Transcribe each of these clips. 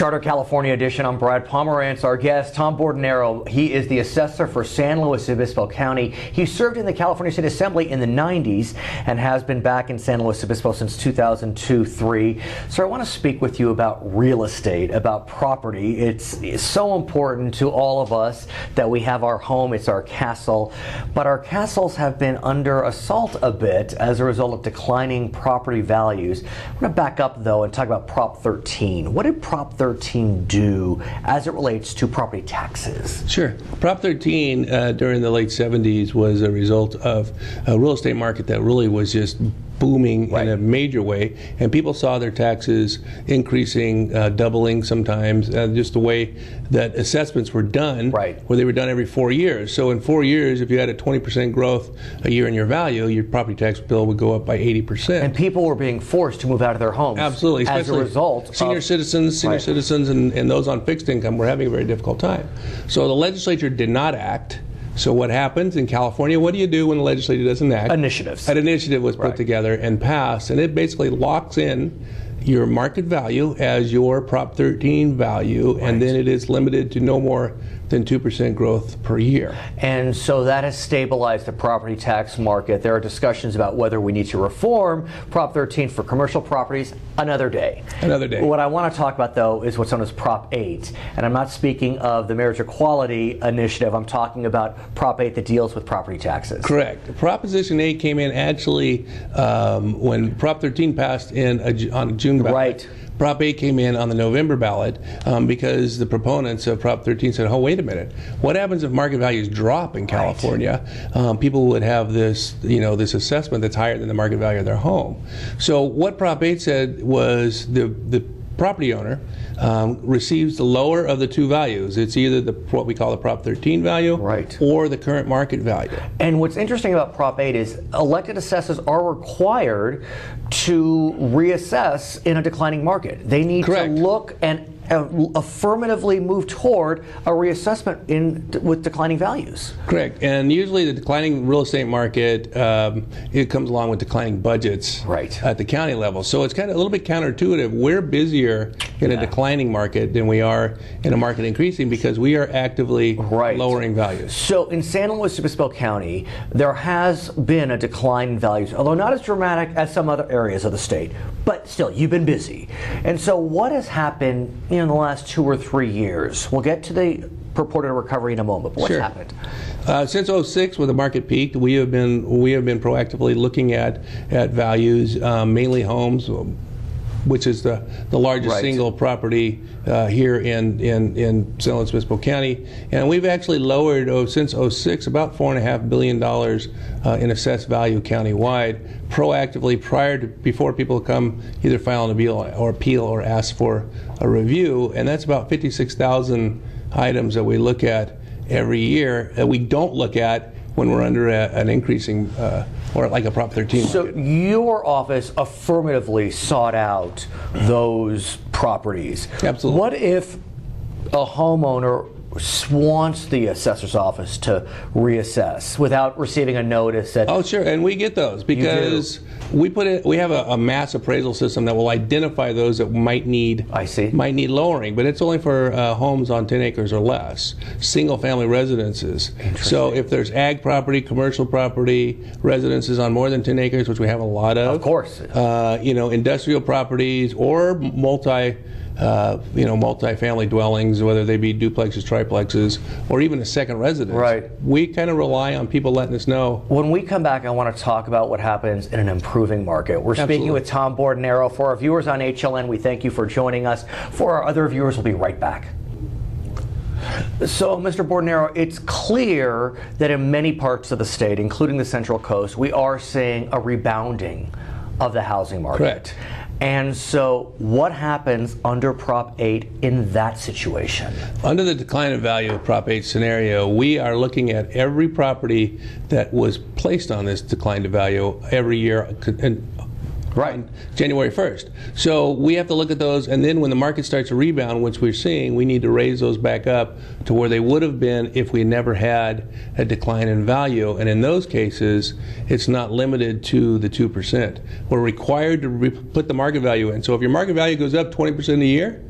Charter California edition. I'm Brad Pomerance. Our guest, Tom Bordonaro. He is the assessor for San Luis Obispo County. He served in the California State Assembly in the 90s and has been back in San Luis Obispo since 2002-3. So I want to speak with you about real estate, about property. It's, it's so important to all of us that we have our home. It's our castle. But our castles have been under assault a bit as a result of declining property values. I'm going to back up though and talk about Prop 13. What did Prop 13 do as it relates to property taxes? Sure. Prop 13 uh, during the late 70s was a result of a real estate market that really was just booming Right. in a major way, and people saw their taxes increasing, uh, doubling sometimes, uh, just the way that assessments were done, Right. where they were done every four years. So in four years, if you had a 20% growth a year in your value, your property tax bill would go up by 80%. And people were being forced to move out of their homes. Absolutely, As a result senior of, citizens, senior Right. citizens, and, and those on fixed income were having a very difficult time. So the legislature did not act. So what happens in California? What do you do when the legislature doesn't act? Initiatives. An initiative was put Right. together and passed, and it basically locks in your market value as your Prop 13 value, and then it is limited to no more than 2% growth per year. And so that has stabilized the property tax market. There are discussions about whether we need to reform Prop 13 for commercial properties another day. Another day. What I want to talk about, though, is what's known as Prop 8. And I'm not speaking of the marriage equality initiative. I'm talking about Prop 8 that deals with property taxes. Correct. Proposition 8 came in actually um, when Prop 13 passed in a, on June. Right. Prop 8 came in on the November ballot um, because the proponents of Prop 13 said, oh, wait a minute. What happens if market values drop in California? Um, people would have this, you know, this assessment that's higher than the market value of their home. So what Prop 8 said was the, the property owner um, receives the lower of the two values. It's either the what we call the Prop 13 value Right. or the current market value. And what's interesting about Prop 8 is elected assessors are required to reassess in a declining market. They need Correct. to look and affirmatively move toward a reassessment in with declining values. Correct, and usually the declining real estate market um, it comes along with declining budgets Right. at the county level. So it's kind of a little bit counterintuitive. We're busier in a declining market than we are in a market increasing because we are actively Right. lowering values. So in San Luis Obispo County, there has been a decline in values, although not as dramatic as some other areas of the state. But still, you've been busy. And so what has happened you know, in the last two or three years? We'll get to the purported recovery in a moment. But what's Sure. happened? Uh, since 06, when the market peaked, we have been we have been proactively looking at at values, um, mainly homes, which is the, the largest Right. single property uh, here in, in, in San Luis Obispo County. And we've actually lowered, oh, since 06, about $4.5 billion uh, in assessed value countywide, proactively prior to, before people come either file an appeal or appeal or ask for a review. And that's about 56,000 items that we look at every year that we don't look at when we're under a, an increasing uh, or like a Prop 13 So market. your office affirmatively sought out those properties. Absolutely. What if a homeowner wants the assessor's office to reassess without receiving a notice that Oh, sure, and we get those because we put it. We have a, a mass appraisal system that will identify those that might need. I see. Might need lowering, but it's only for uh, homes on 10 acres or less, single-family residences. So if there's ag property, commercial property, residences on more than 10 acres, which we have a lot of. Of course. Uh, you know, industrial properties or multi. Uh, you know, multi-family dwellings, whether they be duplexes, triplexes, or even a second residence. Right. We kind of rely on people letting us know When we come back, I want to talk about what happens in an improving market. We're speaking with Tom Bordonaro. For our viewers on HLN, we thank you for joining us. For our other viewers, we'll be right back. So, Mr. Bordonaro, it's clear that in many parts of the state, including the Central Coast, we are seeing a rebounding of the housing market. Correct. And so, what happens under Prop 8 in that situation? Under the decline in value of Prop 8 scenario, we are looking at every property that was placed on this decline to value every year Right. January 1st. So we have to look at those, and then when the market starts to rebound, which we're seeing, we need to raise those back up to where they would have been if we never had a decline in value. And in those cases, it's not limited to the 2%. We're required to re- put the market value in. So if your market value goes up 20% a year,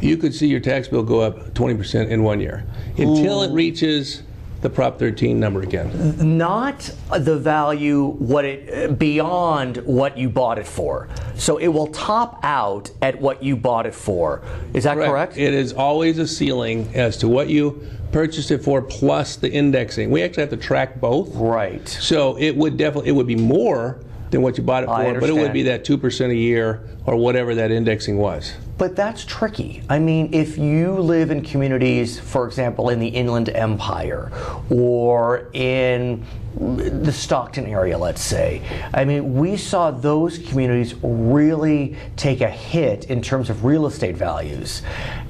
you could see your tax bill go up 20% in one year until it reaches the Prop 13 number again. Not the value what it beyond what you bought it for. So it will top out at what you bought it for. Is that correct? It is always a ceiling as to what you purchased it for plus the indexing. We actually have to track both. Right. So it would definitely it would be more than what you bought it for, but it would be that 2% a year or whatever that indexing was. But that's tricky. I mean, if you live in communities, for example, in the Inland Empire or in the Stockton area, let's say, I mean, we saw those communities really take a hit in terms of real estate values.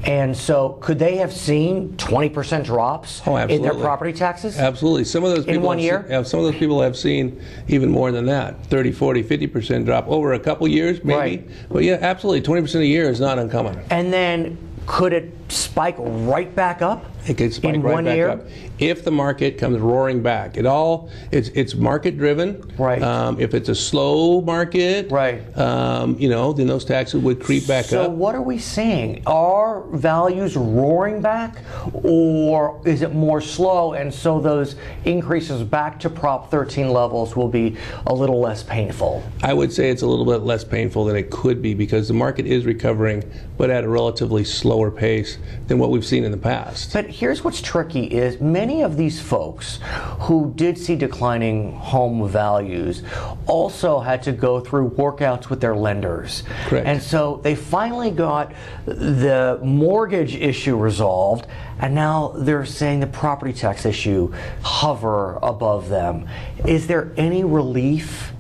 And so, could they have seen 20% drops Oh, in their property taxes? Absolutely. Some of those In people one have year? se- have- some of those people have seen even more than that 30, 40, 50% drop over a couple years, maybe. Right. But yeah, absolutely. 20% a year is not uncommon. And then, could it spike right back up? It could spike in right one back year? up if the market comes roaring back. It all it's it's market driven. Right. Um, if it's a slow market, Right. Um, you know, then those taxes would creep back so up. So what are we seeing? Are values roaring back, or is it more slow, and so those increases back to Prop 13 levels will be a little less painful? I would say it's a little bit less painful than it could be because the market is recovering, but at a relatively slower pace than what we've seen in the past. But here's what's tricky is many of these folks who did see declining home values also had to go through workouts with their lenders. Correct. And so they finally got the mortgage issue resolved and now they're saying the property tax issue hover above them. Is there any relief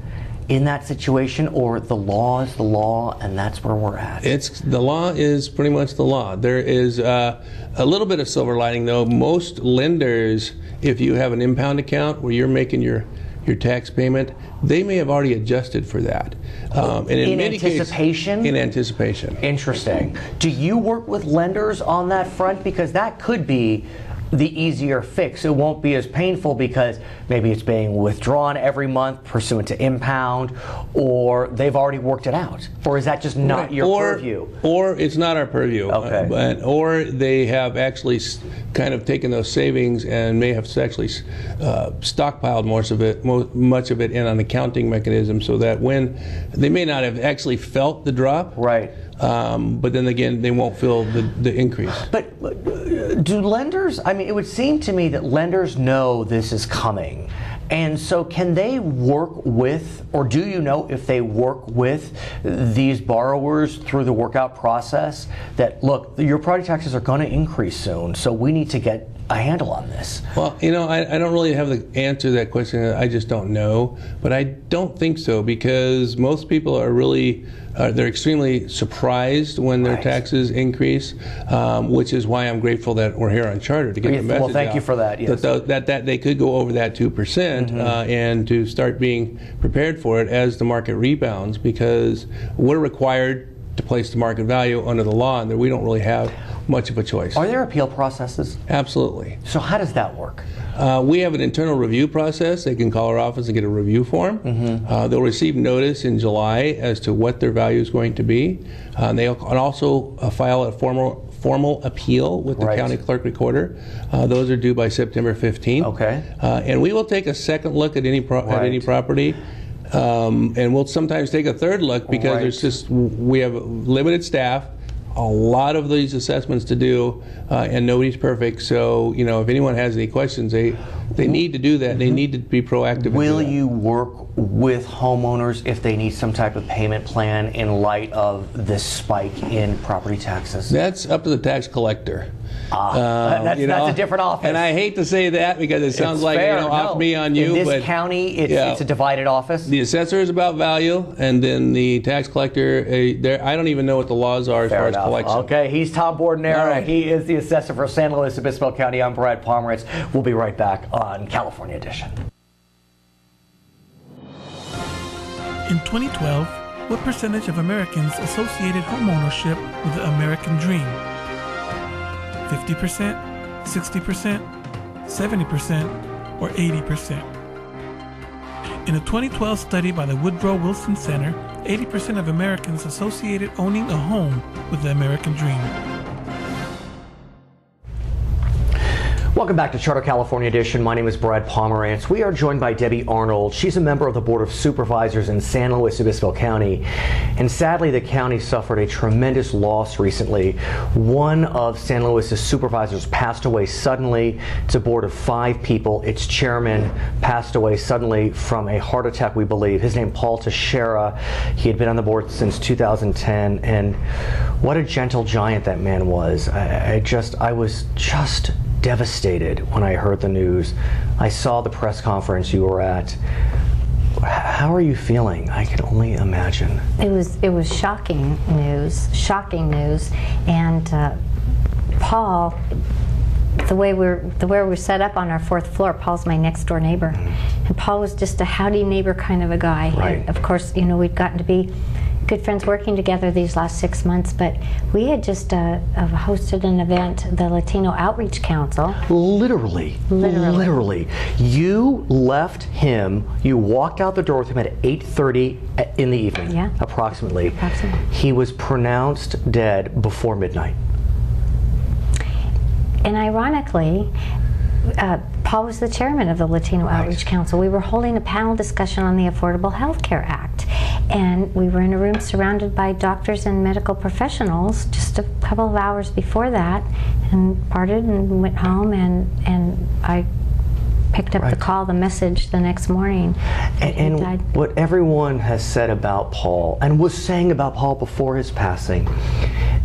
in that situation or the law is the law and that's where we're at? It's the law is pretty much the law. There is uh, a little bit of silver lining though. Most lenders, if you have an impound account where you're making your your tax payment, they may have already adjusted for that. Um, and in, In anticipation? in anticipation. Interesting. Do you work with lenders on that front? Because that could be the easier fix. It won't be as painful because maybe it's being withdrawn every month pursuant to impound, or they've already worked it out. Or is that just not Right. your or, purview? Or it's not our purview. Okay. Uh, but, or they have actually kind of taken those savings and may have actually uh, stockpiled most of it, mo- much of it in an accounting mechanism so that when they may not have actually felt the drop. Right. Um, but then again, they won't feel the, the increase. But uh, do lenders, I mean, it would seem to me that lenders know this is coming. And so, can they work with, or do you know if they work with these borrowers through the workout process that, look, your property taxes are going to increase soon, so we need to get a handle on this? Well, you know, I, I don't really have the answer to that question. I just don't know. But I don't think so because most people are really, uh, they're extremely surprised when their Right. taxes increase, um, which is why I'm grateful that we're here on Charter to get the message Well, thank out you for that, yes. Mm-hmm. That, tho- that, that they could go over that 2% uh, and to start being prepared for it as the market rebounds because we're required to place the market value under the law and that we don't really have much of a choice. Are there appeal processes? Absolutely. So, how does that work? Uh, we have an internal review process. They can call our office and get a review form. Mm-hmm. Uh, they'll receive notice in July as to what their value is going to be. Uh, they'll and also uh, file a formal formal appeal with the Right. county clerk recorder. Uh, those are due by September 15th. Okay. Uh, and we will take a second look at any pro- at any property. Um, and we'll sometimes take a third look because Right. there's just we have limited staff, a lot of these assessments to do, uh, and nobody's perfect. So you know, if anyone has any questions, they they need to do that. They need to be proactive. Will you work with homeowners if they need some type of payment plan in light of this spike in property taxes? That's up to the tax collector. Ah, Uh, that's, you that's a different office. And I hate to say that because it sounds It's like fair. you know off me on you, In this but county, it's, Yeah. it's a divided office. the assessor is about value, and then the tax collector. Uh, there, I don't even know what the laws are as Fair far as enough. collection. Okay, he's Tom Bordonaro. All right. He is the assessor for San Luis Obispo County. I'm Brad Pomerance. We'll be right back on California Edition. In 2012, what percentage of Americans associated homeownership with the American dream? 50%, 60%, 70%, or 80%? In a 2012 study by the Woodrow Wilson Center, 80% of Americans associated owning a home with the American dream. Welcome back to Charter California Edition. My name is Brad Pomerance. We are joined by Debbie Arnold. She's a member of the Board of Supervisors in San Luis Obispo County. And sadly, the county suffered a tremendous loss recently. One of San Luis's supervisors passed away suddenly. It's a board of five people. Its chairman passed away suddenly from a heart attack, we believe. His name, Paul Teixeira. He had been on the board since 2010. And what a gentle giant that man was. I, I just, I was just devastated when I heard the news. I saw the press conference you were at. How are you feeling? I can only imagine. It was it was shocking news, shocking news, and uh, Paul. The way we're the way we're set up on our fourth floor, Paul's my next door neighbor, mm-hmm. and Paul was just a howdy neighbor kind of a guy. Right. And of course, you know we'd gotten to be good friends working together these last six months, but we had just uh, hosted an event, the Latino Outreach Council. Literally, literally, literally, you left him. You walked out the door with him at 8:30 in the evening, yeah, approximately. Approximately. He was pronounced dead before midnight. And ironically, uh, Paul was the chairman of the Latino right. Outreach Council. We were holding a panel discussion on the Affordable Health Care Act. And we were in a room surrounded by doctors and medical professionals just a couple of hours before that and parted and went home and, and I picked up right. the call, the message the next morning. And, and what everyone has said about Paul and was saying about Paul before his passing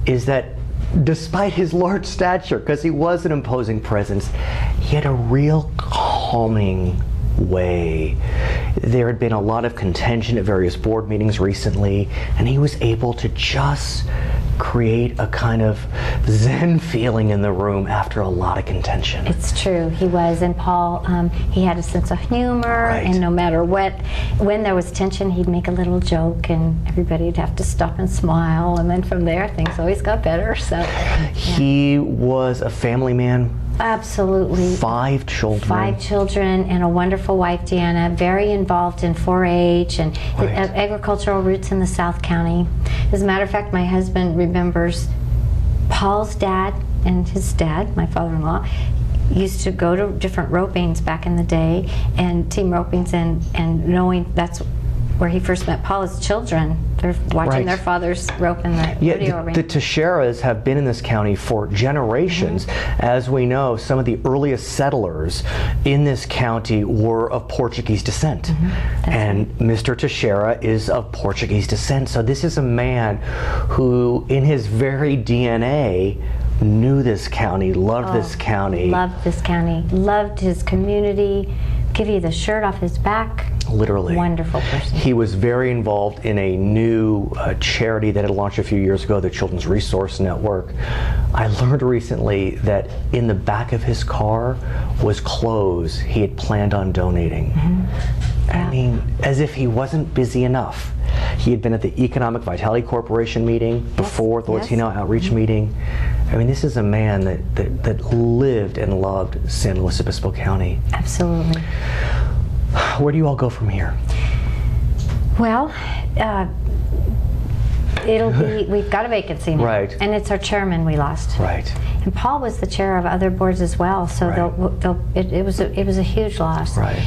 is that despite his large stature, because he was an imposing presence, he had a real calming way. There had been a lot of contention at various board meetings recently, and he was able to just create a kind of zen feeling in the room after a lot of contention. It's true, he was. And Paul, um, he had a sense of humor, right. and no matter what, when there was tension, he'd make a little joke, and everybody'd have to stop and smile. And then from there, things always got better. So yeah. he was a family man Absolutely. Five children. Five children and a wonderful wife, Deanna, very involved in 4 H and right. agricultural roots in the South County. As a matter of fact, my husband remembers Paul's dad and his dad, my father in law, used to go to different ropings back in the day and team ropings and, and knowing that's where he first met Paul as children. They're watching right. their fathers rope in the yeah, rodeo the, the Teixeiras have been in this county for generations. Mm-hmm. As we know, some of the earliest settlers in this county were of Portuguese descent. Mm-hmm. And. Mr. Teixeira is of Portuguese descent. So this is a man who, in his very DNA, knew this county, loved oh, this county. Loved this county, loved his community, give you the shirt off his back literally. Wonderful person. He was very involved in a new uh, charity that had launched a few years ago, the Children's Resource Network. I learned recently that in the back of his car was clothes he had planned on donating. Mm-hmm. Yeah. I mean, as if he wasn't busy enough. He had been at the Economic Vitality Corporation meeting yes. before the Latino yes. Outreach mm-hmm. meeting. I mean, this is a man that, that, that lived and loved San Luis Obispo County. Absolutely. Where do you all go from here? Well, uh, it'll be, we've got a vacancy now. Right. And it's our chairman we lost. Right. And Paul was the chair of other boards as well, so right. they'll, they'll, it, it, was a, it was a huge loss. Right.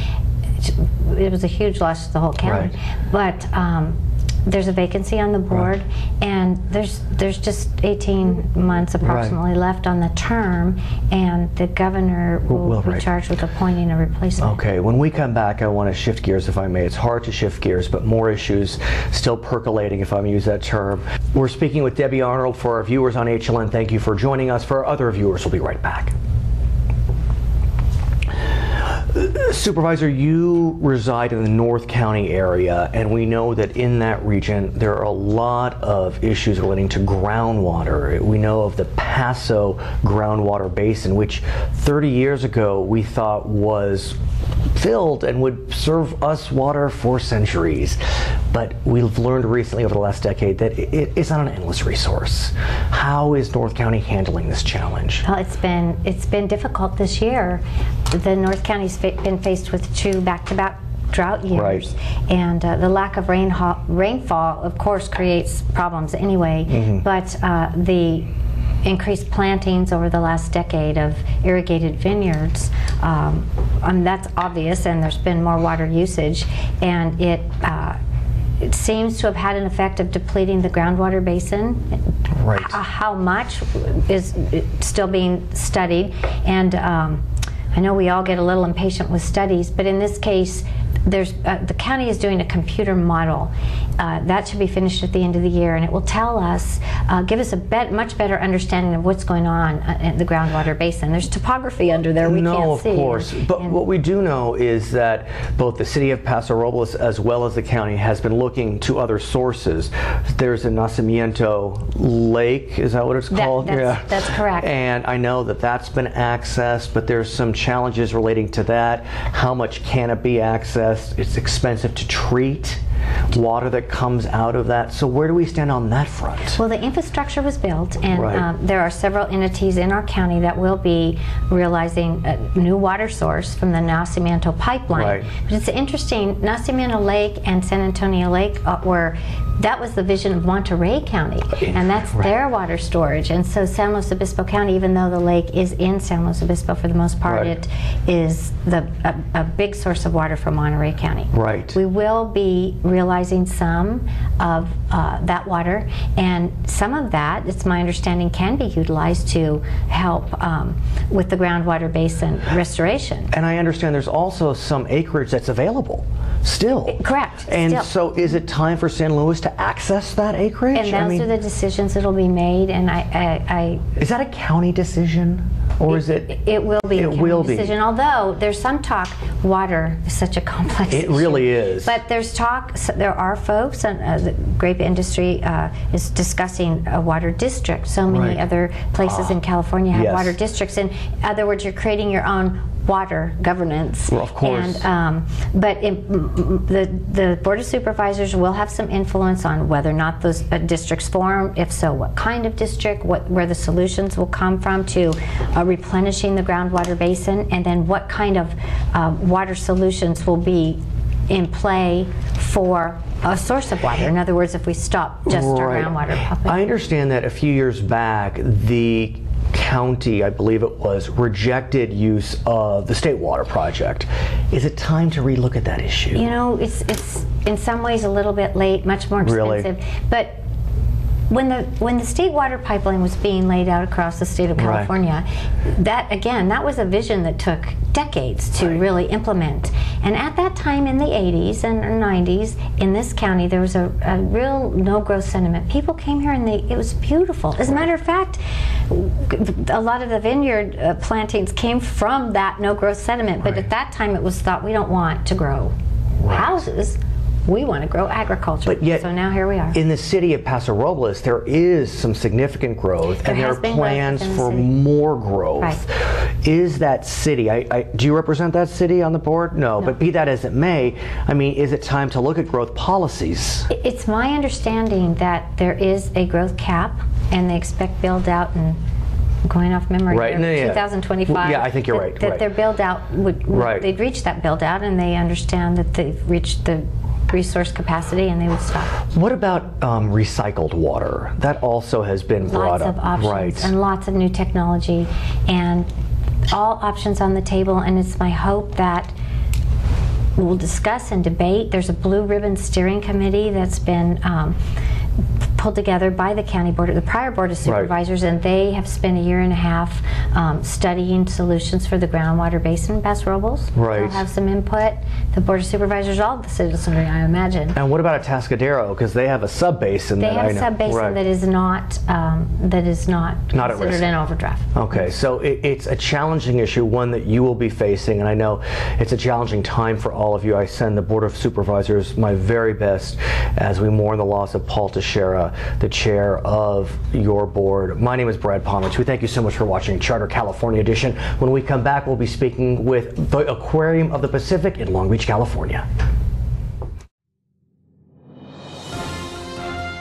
It, was a huge loss to the whole county. Right. But um, there's a vacancy on the board, right. and there's there's just 18 months approximately right. left on the term, and the governor will well, be right. charged with appointing a replacement. Okay, when we come back, I want to shift gears, if I may. It's hard to shift gears, but more issues still percolating, if I may use that term. We're speaking with Debbie Arnold for our viewers on HLN. Thank you for joining us. For our other viewers, we'll be right back. Supervisor, you reside in the North County area, and we know that in that region there are a lot of issues relating to groundwater. We know of the Paso groundwater basin, which 30 years ago we thought was filled and would serve us water for centuries. But we've learned recently over the last decade that it's not an endless resource. How is North County handling this challenge? Well, it's been it's been difficult this year. The North County's been faced with two back-to-back drought years, right. and uh, the lack of rain rainfall, of course, creates problems anyway. Mm-hmm. But uh, the increased plantings over the last decade of irrigated vineyards. Um, um, that's obvious, and there's been more water usage, and it. Uh, it seems to have had an effect of depleting the groundwater basin. Right. How much is still being studied, and um, I know we all get a little impatient with studies, but in this case, there's uh, the county is doing a computer model uh, that should be finished at the end of the year, and it will tell us, uh, give us a bet, much better understanding of what's going on uh, in the groundwater basin. There's topography under there we no, can't see. No, of course. and- But and- what we do know is that both the city of Paso Robles as well as the county has been looking to other sources. There's a Nacimiento Lake, is that what it's That- called? yeah. that's correct. And I know that that's been accessed, but there's some challenges relating to that. How much can it be accessed? It's expensive to treat water that comes out of that. So where do we stand on that front? Well, the infrastructure was built, and Right. um, there are several entities in our county that will be realizing a new water source from the Nacimiento pipeline. Right. But it's interesting, Nacimiento Lake and San Antonio Lake uh, were, that was the vision of Monterey County, and that's Right. their water storage. And so San Luis Obispo County, even though the lake is in San Luis Obispo for the most part, Right. it is the, a, a big source of water for Monterey County. Right. We will be realizing some of uh, that water, and some of that, it's my understanding, can be utilized to help um, with the groundwater basin restoration. And I understand there's also some acreage that's available still. Correct, And still. so is it time for San Luis to access that acreage? And I those mean, are the decisions that'll be made, and I, I, I is that a county decision? Or is it? It will be a It will be. decision. Although there's some talk, water is such a complex. It issue. really is. But there's talk. So there are folks, and uh, the grape industry uh, is discussing a water district. So many Right. Other places in California have Yes. water districts. In other words, you're creating your own water governance. Well, of course. And um, but it, the the board of supervisors will have some influence on whether or not those uh, districts form. If so, what kind of district? What where the solutions will come from to uh, replenishing the groundwater basin, and then what kind of uh, water solutions will be in play for a source of water. In other words, if we stop just our groundwater pumping. I understand that a few years back, the county, I believe it was, rejected use of the state water project. Is it time to relook at that issue? You know, it's it's in some ways a little bit late, much more Really? expensive. But when the when the state water pipeline was being laid out across the state of Right. California, that again, that was a vision that took decades to Right. really implement. And at that time in the 80s and 90s in this county, there was a, a real no-growth sentiment. People came here and they, it was beautiful. As a matter of fact, a lot of the vineyard uh, plantings came from that no-growth sentiment. But Right. at that time, it was thought we don't want to grow houses. We want to grow agriculture. But yet, so now here we are. In the city of Paso Robles, there is some significant growth, and there are plans for more growth. Right. Is that city? I, I, do you represent that city on the board? No, but be that as it may, I mean, is it time to look at growth policies? It's my understanding that there is a growth cap, and they expect build out and going off memory. Right, no, yeah. 2025. Yeah, I think you're that- right, That right. their build out would, would Right. they'd reach that build out, and they understand that they've reached the resource capacity, and they would stop. What about um, recycled water? That also has been brought lots up. of options right. and lots of new technology and all options on the table and it's my hope that we'll discuss and debate there's a blue ribbon steering committee that's been um, pulled together by the county board the prior board of Right. supervisors and they have spent a year and a half um, studying solutions for the groundwater basin in Paso Robles Right. they'll have some input the board of supervisors all the citizenry I imagine and what about Atascadero? Because they have a sub basin they that have a sub basin Right. that is not um, that is not, Not considered an overdraft. Okay, so it, it's a challenging issue, one that you will be facing, and I know it's a challenging time for all of you. I send the Board of Supervisors my very best as we mourn the loss of Paul Teixeira, the chair of your board. My name is Brad Pomerance. We thank you so much for watching Charter California Edition. When we come back, we'll be speaking with the Aquarium of the Pacific in Long Beach, California.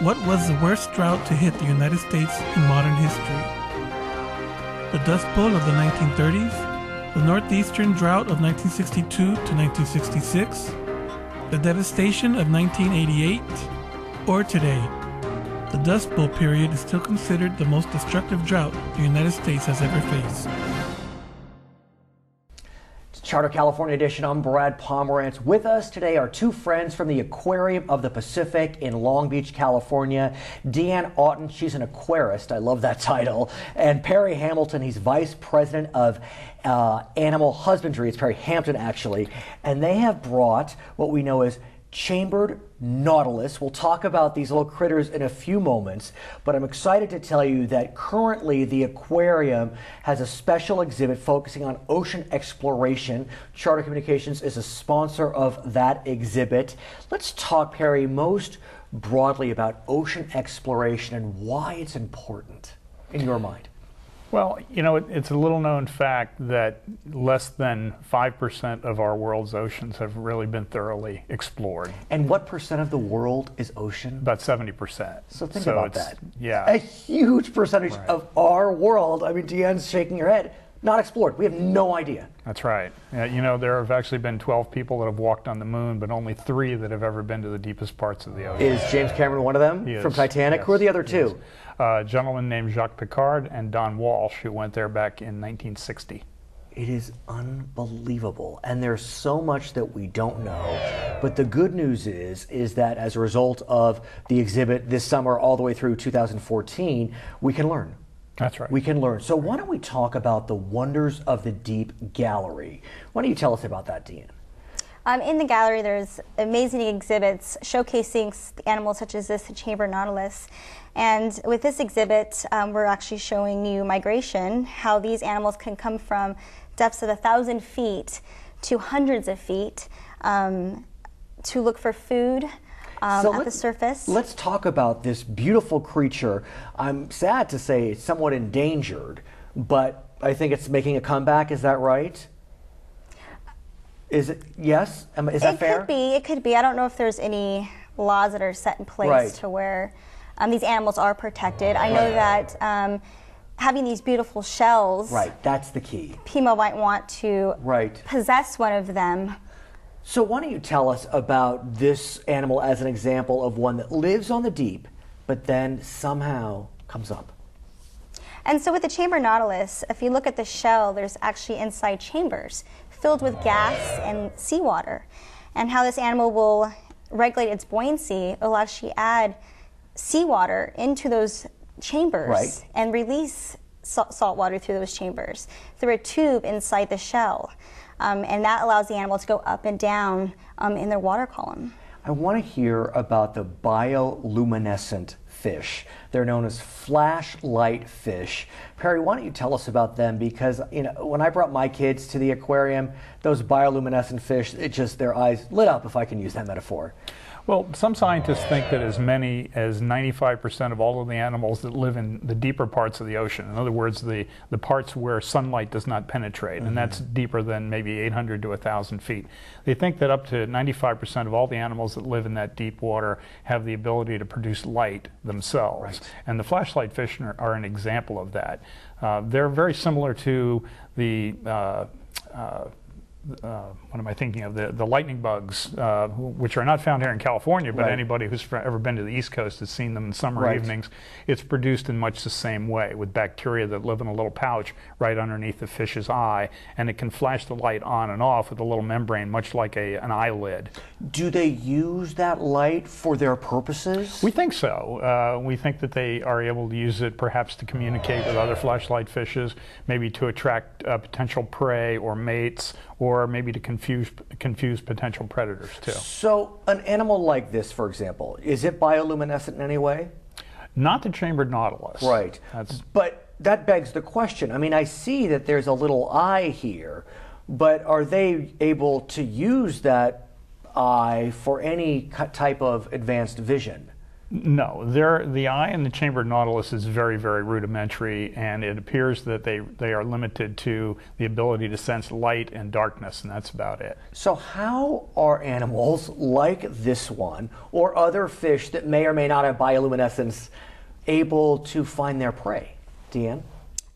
What was the worst drought to hit the United States in modern history? The Dust Bowl of the 1930s, the Northeastern Drought of 1962 to 1966, the devastation of 1988, or today? The Dust Bowl period is still considered the most destructive drought the United States has ever faced. Charter California edition. I'm Brad Pomerance. With us today are two friends from the Aquarium of the Pacific in Long Beach, California. Dee Anne Auten, she's an aquarist. I love that title. And Perry Hamilton, he's vice president of uh, animal husbandry. It's Perry Hampton, actually. And they have brought what we know as chambered nautilus. We'll talk about these little critters in a few moments, but I'm excited to tell you that currently the aquarium has a special exhibit focusing on ocean exploration. Charter Communications is a sponsor of that exhibit. Let's talk, Perry, most broadly about ocean exploration and why it's important in your mind. Well, you know, it, it's a little known fact that less than 5% of our world's oceans have really been thoroughly explored. And what percent of the world is ocean? About 70%. So think so about that. Yeah. A huge percentage right. of our world, I mean, Dee Anne's shaking her head, not explored. We have no idea. That's right. Yeah, you know, there have actually been 12 people that have walked on the moon, but only three that have ever been to the deepest parts of the ocean. Is James Cameron one of them he from is. Titanic? Yes. Who are the other two? A gentleman named Jacques Piccard and Don Walsh, who went there back in 1960. It is unbelievable, and there's so much that we don't know. But the good news is, is that as a result of the exhibit this summer, all the way through 2014, we can learn. That's right. We can learn. So why don't we talk about the Wonders of the Deep Gallery? Why don't you tell us about that, Dee Anne? Um, in the gallery, there's amazing exhibits showcasing animals such as this chamber nautilus. And with this exhibit, um, we're actually showing you migration, how these animals can come from depths of a thousand feet to hundreds of feet um, to look for food. Um, so at the surface. Let's talk about this beautiful creature. I'm sad to say it's somewhat endangered, but I think it's making a comeback. Is that right? Is it yes? Is that it fair? It could be. It could be. I don't know if there's any laws that are set in place right. to where um, these animals are protected. I know that um, having these beautiful shells. Right, that's the key. Pima might want to right. possess one of them. So, why don't you tell us about this animal as an example of one that lives on the deep, but then somehow comes up? And so, with the chamber nautilus, if you look at the shell, there's actually inside chambers filled with gas and seawater. And how this animal will regulate its buoyancy, it will actually add seawater into those chambers right. and release salt water through those chambers through a tube inside the shell. Um, and that allows the animal to go up and down um, in their water column. I want to hear about the bioluminescent fish. They're known as flashlight fish. Perry, why don't you tell us about them? Because you know, when I brought my kids to the aquarium, those bioluminescent fish, it just their eyes lit up, if I can use that metaphor. Well, some scientists think that as many as 95% of all of the animals that live in the deeper parts of the ocean, in other words, the, the parts where sunlight does not penetrate, mm-hmm. and that's deeper than maybe 800 to 1,000 feet, they think that up to 95% of all the animals that live in that deep water have the ability to produce light themselves. Right. And the flashlight fish are, are an example of that. Uh, they're very similar to the uh, uh, uh, what am I thinking of? The, the lightning bugs, uh, which are not found here in California, but right. anybody who's ever been to the East Coast has seen them in summer right. evenings. It's produced in much the same way with bacteria that live in a little pouch right underneath the fish's eye, and it can flash the light on and off with a little membrane, much like a, an eyelid. Do they use that light for their purposes? We think so. Uh, we think that they are able to use it perhaps to communicate with other flashlight fishes, maybe to attract uh, potential prey or mates or maybe to confuse confuse potential predators too. So, an animal like this, for example, is it bioluminescent in any way? Not the chambered nautilus. Right. That's but that begs the question. I mean, I see that there's a little eye here, but are they able to use that eye for any type of advanced vision? No, the eye in the chambered nautilus is very, very rudimentary, and it appears that they, they are limited to the ability to sense light and darkness, and that's about it. So, how are animals like this one or other fish that may or may not have bioluminescence able to find their prey? Dee Anne?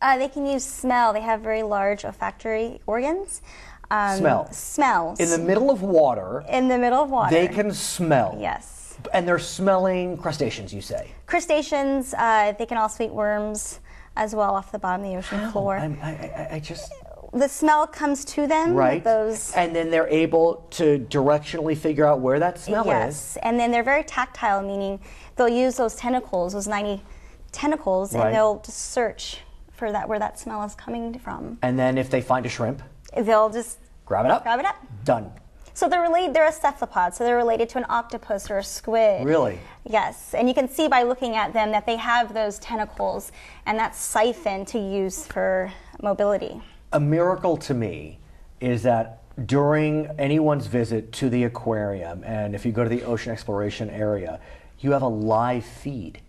Uh, they can use smell. They have very large olfactory organs. Um, smell. Smells. In the middle of water. In the middle of water. They can smell. Yes. And they're smelling crustaceans, you say? Crustaceans, uh, they can also eat worms as well off the bottom of the ocean floor. I'm- I, I, I just the smell comes to them. right. Those. And then they're able to directionally figure out where that smell is. yes, and then they're very tactile, meaning they'll use those tentacles, those 90 tentacles, Right. and they'll just search for that where that smell is coming from. And then if they find a shrimp, They'll just grab it up. grab it up. Done. So they're related. They're a cephalopod, so they're related to an octopus or a squid. Really? Yes, and you can see by looking at them that they have those tentacles and that siphon to use for mobility. A miracle to me is that during anyone's visit to the aquarium, and if you go to the ocean exploration area, you have a live feed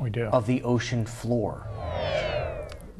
We do. of the ocean floor.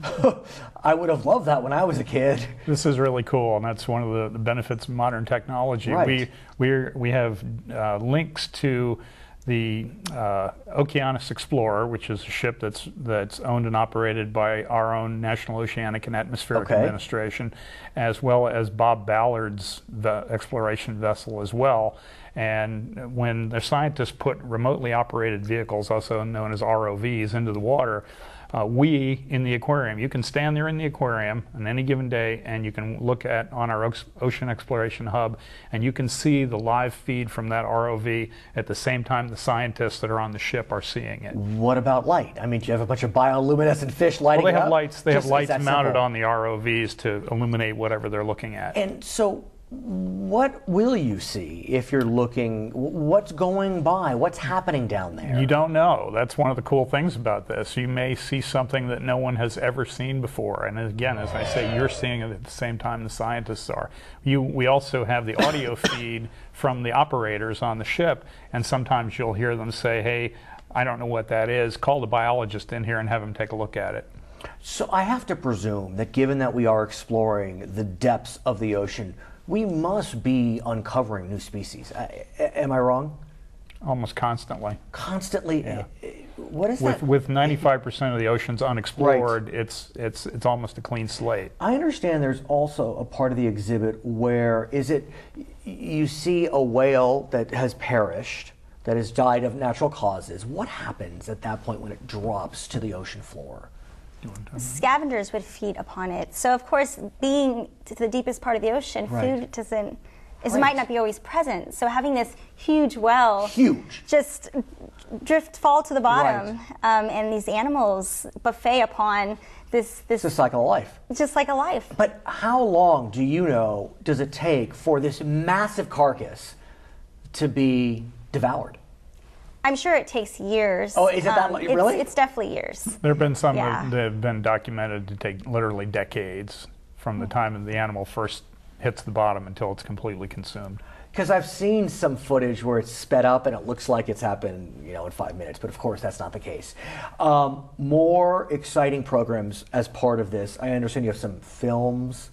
I would have loved that when I was a kid. This is really cool, and that's one of the, the benefits of modern technology. Right. We we we have uh, links to the uh, Okeanos Explorer, which is a ship that's that's owned and operated by our own National Oceanic and Atmospheric Okay. Administration, as well as Bob Ballard's exploration vessel as well. And when the scientists put remotely operated vehicles, also known as ROVs, into the water, uh, we in the aquarium, you can stand there in the aquarium on any given day and you can look at on our ocean exploration hub and you can see the live feed from that ROV at the same time the scientists that are on the ship are seeing it. What about light? I mean, do you have a bunch of bioluminescent fish lighting Well, they have up? lights. They Just- have lights mounted simple. on the ROVs to illuminate whatever they're looking at. And so, what will you see if you're looking? What's going by? What's happening down there? You don't know. That's one of the cool things about this. You may see something that no one has ever seen before. And again, as I say, you're seeing it at the same time the scientists are. You, we also have the audio feed from the operators on the ship, and sometimes you'll hear them say, "Hey, I don't know what that is. Call the biologist in here and have him take a look at it." So I have to presume that given that we are exploring the depths of the ocean, we must be uncovering new species. I, am I wrong? Almost constantly. Constantly. eh, What is With that? with 95% of the oceans unexplored, it's it's it's almost a clean slate. I understand there's also a part of the exhibit where is it you see a whale that has perished, that has died of natural causes. What happens at that point when it drops to the ocean floor? Scavengers would feed upon it. So of course, being to the deepest part of the ocean, Right. food doesn't. is Right. might not be always present. So having this huge well, Huge. just drift fall to the bottom, um, and these animals buffet upon this this It's a cycle of life. just like a life. But how long do you know does it take for this massive carcass to be devoured? I'm sure it takes years. Um, Oh, is it that lo- it's- really? It's definitely years. There have been some Yeah. that that have been documented to take literally decades from the time the animal first hits the bottom until it's completely consumed. Because I've seen some footage where it's sped up and it looks like it's happened, you know, in five minutes. But of course, that's not the case. Um, more exciting programs as part of this. I understand you have some films,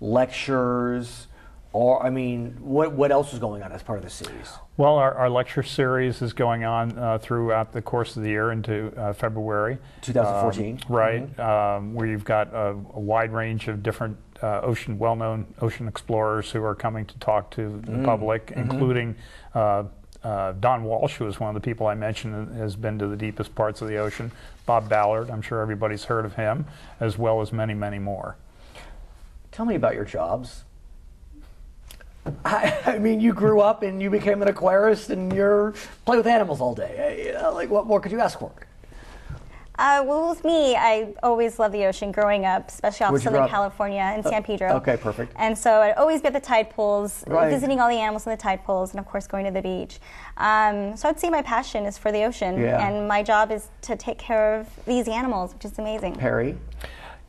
lectures, or I mean, what what else is going on as part of the series? Well, our, our lecture series is going on uh, throughout the course of the year into uh, February. 2014. Um, right, um, where you've got a, a wide range of different uh, ocean, well-known ocean explorers who are coming to talk to the public, including uh, uh, Don Walsh, who is one of the people I mentioned has been to the deepest parts of the ocean. Bob Ballard, I'm sure everybody's heard of him, as well as many, many more. Tell me about your jobs. I, I mean, you grew up and you became an aquarist and you're play with animals all day. Uh, Like, what more could you ask for? Uh, well, with me, I always loved the ocean growing up, especially off Where'd you grow Southern up? California in San Pedro. okay, perfect. And so I'd always be at the tide pools, Right. visiting all the animals in the tide pools, and of course going to the beach. Um, so I'd say my passion is for the ocean, Yeah. and my job is to take care of these animals, which is amazing. Perry?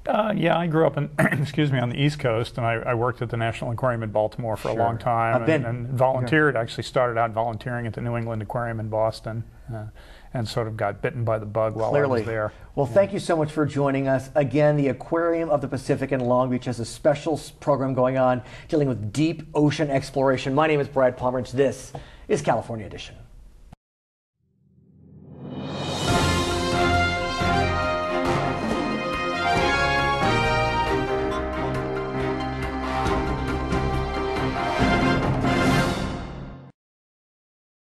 Uh, yeah, I grew up in, excuse me, on the East Coast, and I, I worked at the National Aquarium in Baltimore for a long time, and, and volunteered. Actually, started out volunteering at the New England Aquarium in Boston, uh, and sort of got bitten by the bug while I was there. Well, thank you so much for joining us. Again, the Aquarium of the Pacific in Long Beach has a special program going on dealing with deep ocean exploration. My name is Brad Pomerance. This is California Edition.